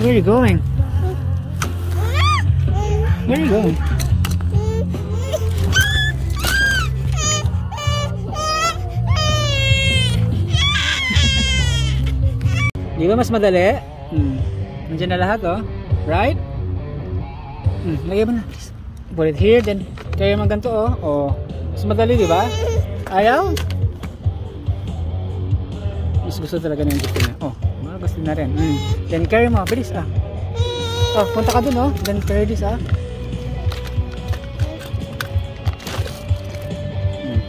Where are you going? Where are you going? Di ba mas madali? Hmm. Nandiyan na lahat oh. Right? Hmm. Lagay mo na. Put it here, then carry mo ganito oh. Oh. Mas madali, di ba? Ayaw? Mas gusto talaga niya gusto niya. Oh. Gusto na rin. Hmm. Then carry mo. Bilis ah. Oh, punta ka dun oh. Then carry this ah. Hmm.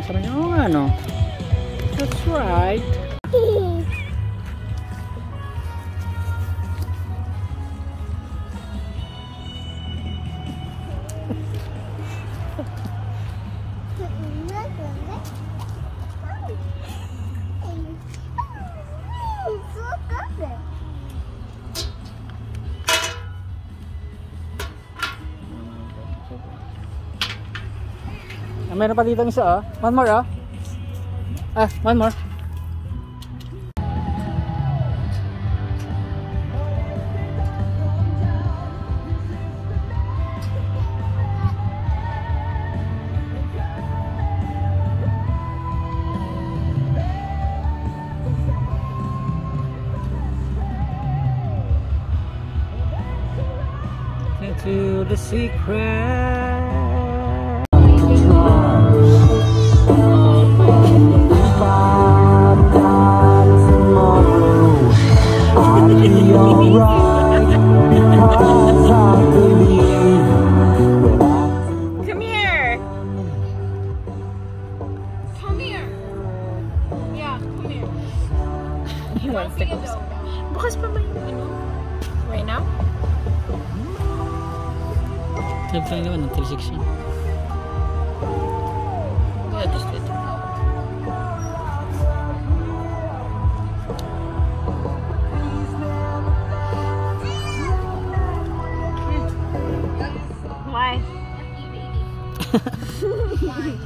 Sabi niya, oh nga. That's right. Meron pa dito isa ah. One more ah. Ah, one more. Into the secret. Come here. Come here. Yeah, come here. He wants to go. Bukas pa ano? Right now? 12 naman, 360. Yeah, just it. Why?